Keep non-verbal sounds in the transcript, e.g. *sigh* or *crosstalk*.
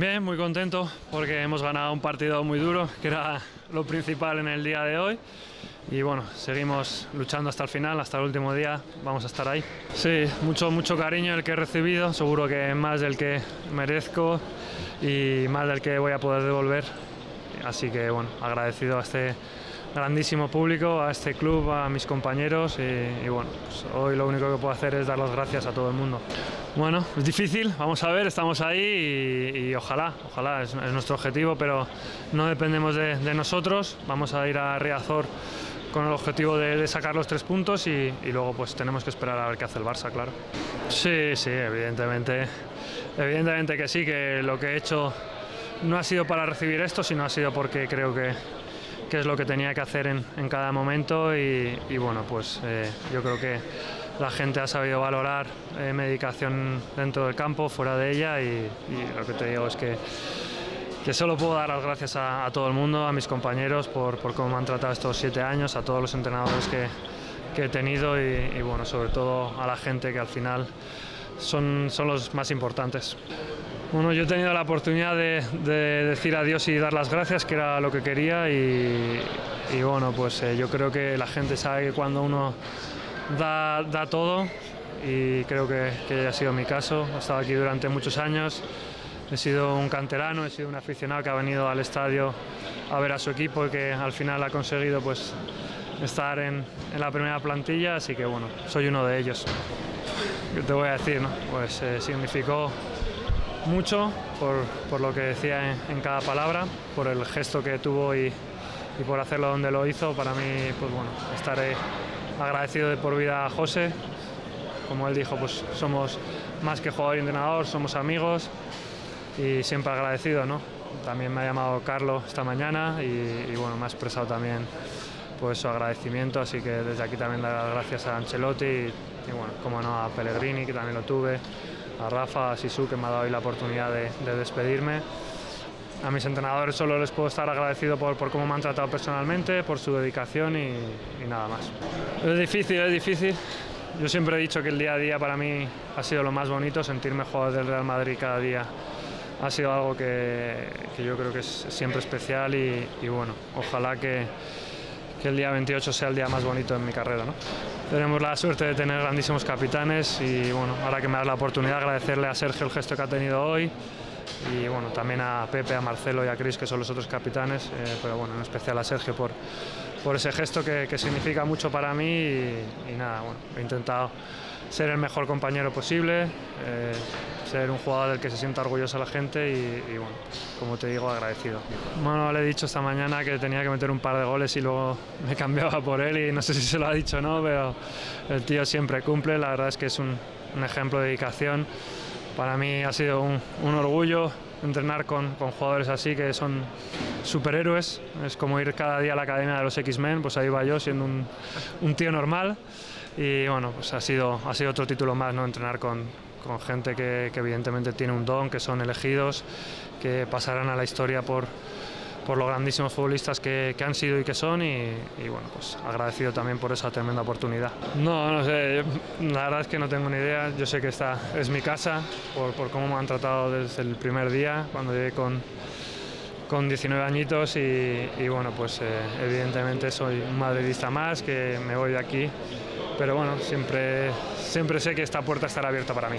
Bien, muy contento porque hemos ganado un partido muy duro, que era lo principal en el día de hoy. Y bueno, seguimos luchando hasta el final, hasta el último día, vamos a estar ahí. Sí, mucho, mucho cariño el que he recibido, seguro que más del que merezco y más del que voy a poder devolver. Así que bueno, agradecido a este grandísimo público, a este club, a mis compañeros y, bueno, pues hoy lo único que puedo hacer es dar las gracias a todo el mundo. Bueno, es difícil, vamos a ver, estamos ahí y, ojalá, ojalá, es, nuestro objetivo, pero no dependemos de, nosotros, vamos a ir a Riazor con el objetivo de, sacar los tres puntos y, y, luego pues tenemos que esperar a ver qué hace el Barça, claro. Sí, sí, evidentemente, evidentemente que sí, que lo que he hecho no ha sido para recibir esto, sino ha sido porque creo que, que es lo que tenía que hacer en, en cada momento y, bueno, pues eh, yo creo que la gente ha sabido valorar eh, medicación dentro del campo, fuera de ella y, lo que te digo es que, que solo puedo dar las gracias a, todo el mundo, a mis compañeros por, cómo me han tratado estos siete años, a todos los entrenadores que, que he tenido y, y bueno, sobre todo a la gente que al final son, son los más importantes. Bueno, yo he tenido la oportunidad de, de, decir adiós y dar las gracias, que era lo que quería y, y bueno, pues eh, yo creo que la gente sabe que cuando uno da, da todo y creo que, que ha sido mi caso, he estado aquí durante muchos años, he sido un canterano, he sido un aficionado que ha venido al estadio a ver a su equipo y que al final ha conseguido pues estar en, en la primera plantilla, así que bueno, soy uno de ellos. ¿Qué te voy a decir? No? Pues eh, significó mucho por, por, lo que decía en, en, cada palabra, por el gesto que tuvo y, y, por hacerlo donde lo hizo. Para mí, pues bueno, estaré agradecido de por vida a José. Como él dijo, pues somos más que jugador y entrenador, somos amigos y siempre agradecido, ¿no? También me ha llamado Carlos esta mañana y, y bueno, me ha expresado también pues su agradecimiento, así que desde aquí también dar las gracias a Ancelotti y, y bueno, como no a Pellegrini, que también lo tuve, a Rafa, a Sisu, que me ha dado hoy la oportunidad de, de despedirme. A mis entrenadores solo les puedo estar agradecido por, por cómo me han tratado personalmente, por su dedicación y, y, nada más. Es difícil, es difícil. Yo siempre he dicho que el día a día para mí ha sido lo más bonito, sentirme jugador del Real Madrid cada día ha sido algo que, que yo creo que es siempre especial y, y bueno, ojalá que, que el día 28 sea el día más bonito en mi carrera. ¿no? Tenemos la suerte de tener grandísimos capitanes y bueno, ahora que me das la oportunidad agradecerle a Sergio el gesto que ha tenido hoy y bueno, también a Pepe, a Marcelo y a Cris que son los otros capitanes, eh, pero bueno, en especial a Sergio por, por ese gesto que, que significa mucho para mí y, y, nada, bueno, he intentado ser el mejor compañero posible, eh, ser un jugador del que se sienta orgullosa la gente y, y, bueno, como te digo, agradecido. Bueno, le he dicho esta mañana que tenía que meter un par de goles y luego *laughs* me cambiaba por él y no sé si se lo ha dicho o no, pero el tío siempre cumple, la verdad es que es un, un ejemplo de dedicación. Para mí ha sido un, un orgullo entrenar con, con, jugadores así que son superhéroes. Es como ir cada día a la academia de los X-Men, pues ahí va yo siendo un, un tío normal. Y bueno, pues ha sido, ha sido otro título más, ¿no? Entrenar con, con gente que, evidentemente tiene un don, que son elegidos, que pasarán a la historia por, por los grandísimos futbolistas que, que han sido y que son y, bueno, pues agradecido también por esa tremenda oportunidad. No, no sé, la verdad es que no tengo ni idea, yo sé que esta es mi casa por, por cómo me han tratado desde el primer día, cuando llegué con, con 19 añitos y, y bueno, pues eh, evidentemente soy un madridista más, que me voy de aquí, pero bueno, siempre, siempre sé que esta puerta estará abierta para mí.